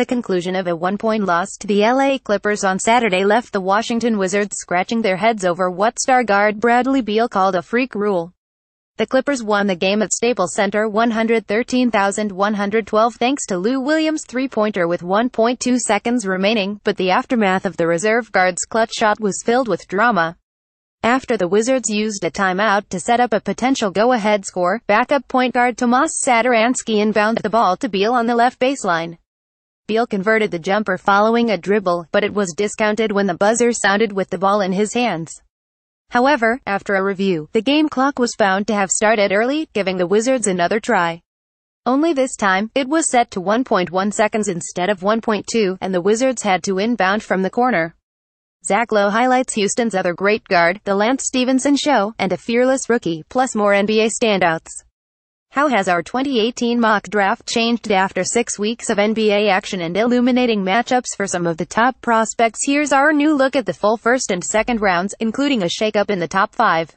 The conclusion of a one-point loss to the LA Clippers on Saturday left the Washington Wizards scratching their heads over what star guard Bradley Beal called a freak rule. The Clippers won the game at Staples Center 113,112 thanks to Lou Williams' three-pointer with 1.2 seconds remaining, but the aftermath of the reserve guard's clutch shot was filled with drama. After the Wizards used a timeout to set up a potential go-ahead score, backup point guard Tomas Satoransky inbounded the ball to Beal on the left baseline. Beal converted the jumper following a dribble, but it was discounted when the buzzer sounded with the ball in his hands. However, after a review, the game clock was found to have started early, giving the Wizards another try. Only this time, it was set to 1.1 seconds instead of 1.2, and the Wizards had to inbound from the corner. Zach Lowe highlights Houston's other great guard, the Lance Stephenson Show, and a fearless rookie, plus more NBA standouts. How has our 2018 mock draft changed after six weeks of NBA action and illuminating matchups for some of the top prospects? Here's our new look at the full first and second rounds, including a shakeup in the top five.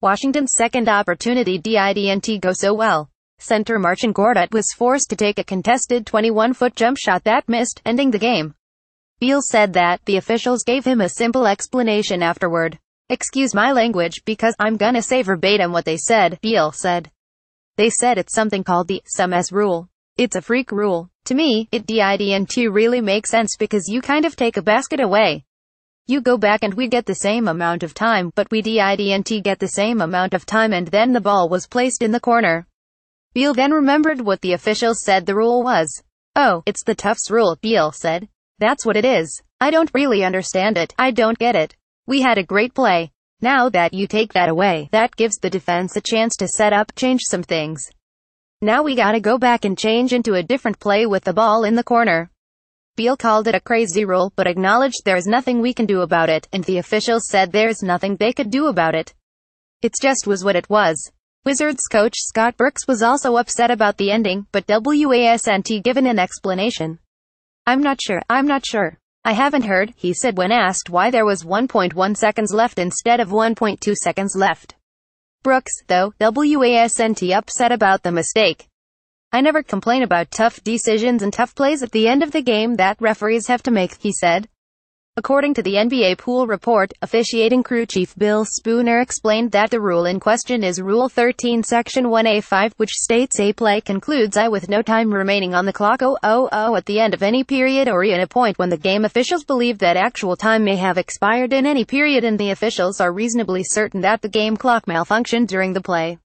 Washington's second opportunity didn't go so well. Center Marcin Gortat was forced to take a contested 21-foot jump shot that missed, ending the game. Beal said that, the officials gave him a simple explanation afterward. Excuse my language, because I'm gonna say verbatim what they said, Beal said. They said it's something called the some S rule. It's a freak rule. To me, it didn't really make sense because you kind of take a basket away. You go back and we get the same amount of time, but we didn't get the same amount of time and then the ball was placed in the corner. Beal then remembered what the officials said the rule was. Oh, it's the Tufts rule, Beal said. That's what it is. I don't really understand it. I don't get it. We had a great play. Now that you take that away, that gives the defense a chance to set up, change some things. Now we gotta go back and change into a different play with the ball in the corner. Beal called it a crazy rule, but acknowledged there's nothing we can do about it, and the officials said there's nothing they could do about it. It just was what it was. Wizards coach Scott Brooks was also upset about the ending, but WASNT given an explanation. I'm not sure, I'm not sure. I haven't heard, he said when asked why there was 1.1 seconds left instead of 1.2 seconds left. Brooks, though, WASNT upset about the mistake. I never complain about tough decisions and tough plays at the end of the game that referees have to make, he said. According to the NBA Pool report, officiating crew chief Bill Spooner explained that the rule in question is Rule 13 Section 1A5, which states a play concludes I with no time remaining on the clock 000 at the end of any period or in a point when the game officials believe that actual time may have expired in any period and the officials are reasonably certain that the game clock malfunctioned during the play.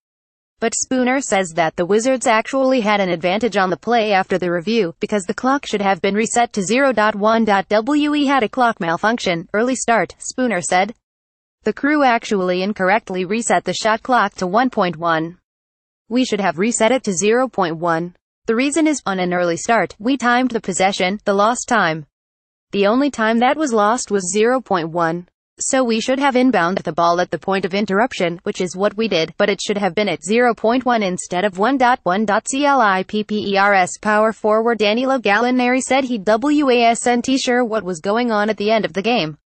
But Spooner says that the Wizards actually had an advantage on the play after the review, because the clock should have been reset to 0.1.we had a clock malfunction, early start, Spooner said. The crew actually incorrectly reset the shot clock to 1.1. We should have reset it to 0.1. The reason is, on an early start, we timed the possession, the lost time. The only time that was lost was 0.1. So we should have inbound the ball at the point of interruption, which is what we did, but it should have been at 0.1 instead of 1.1. CLIPPERS power forward Danilo Gallinari said he wasn't sure what was going on at the end of the game.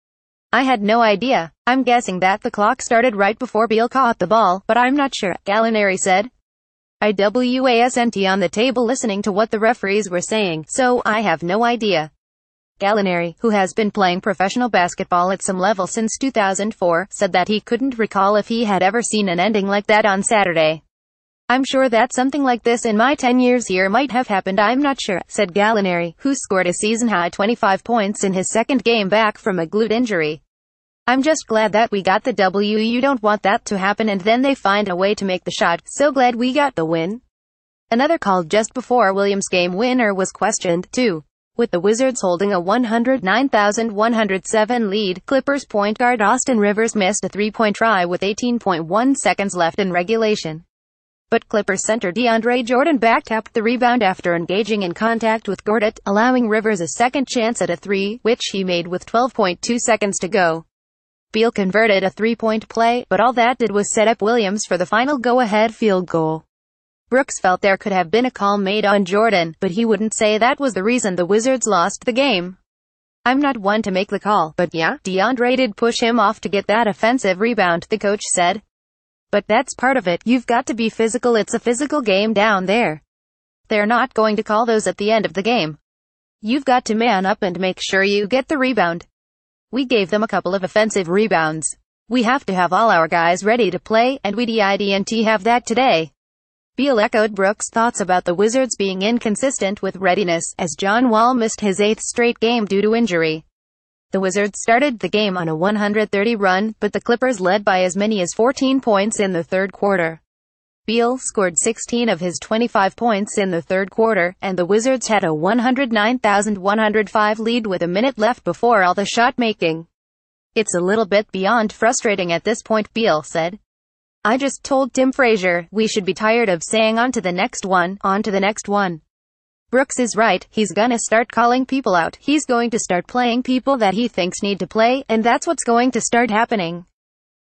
I had no idea. I'm guessing that the clock started right before Beal caught the ball, but I'm not sure, Gallinari said. I wasn't on the table listening to what the referees were saying, so I have no idea. Gallinari, who has been playing professional basketball at some level since 2004, said that he couldn't recall if he had ever seen an ending like that on Saturday. I'm sure that something like this in my 10 years here might have happened I'm not sure, said Gallinari, who scored a season-high 25 points in his second game back from a glute injury. I'm just glad that we got the W you don't want that to happen and then they find a way to make the shot, so glad we got the win. Another call just before Williams' game winner was questioned, too. With the Wizards holding a 109,107 lead, Clippers point guard Austin Rivers missed a three-point try with 18.1 seconds left in regulation. But Clippers center DeAndre Jordan backtapped the rebound after engaging in contact with Gortat, allowing Rivers a second chance at a three, which he made with 12.2 seconds to go. Beal converted a three-point play, but all that did was set up Williams for the final go-ahead field goal. Brooks felt there could have been a call made on Jordan, but he wouldn't say that was the reason the Wizards lost the game. I'm not one to make the call, but yeah, DeAndre did push him off to get that offensive rebound, the coach said. But that's part of it, you've got to be physical it's a physical game down there. They're not going to call those at the end of the game. You've got to man up and make sure you get the rebound. We gave them a couple of offensive rebounds. We have to have all our guys ready to play, and we didn't have that today. Beal echoed Brooks' thoughts about the Wizards being inconsistent with readiness, as John Wall missed his eighth straight game due to injury. The Wizards started the game on a 130 run, but the Clippers led by as many as 14 points in the third quarter. Beal scored 16 of his 25 points in the third quarter, and the Wizards had a 109,105 lead with a minute left before all the shot making. It's a little bit beyond frustrating at this point, Beal said. I just told Tim Frazier, we should be tired of saying on to the next one, on to the next one. Brooks is right, he's gonna start calling people out, he's going to start playing people that he thinks need to play, and that's what's going to start happening.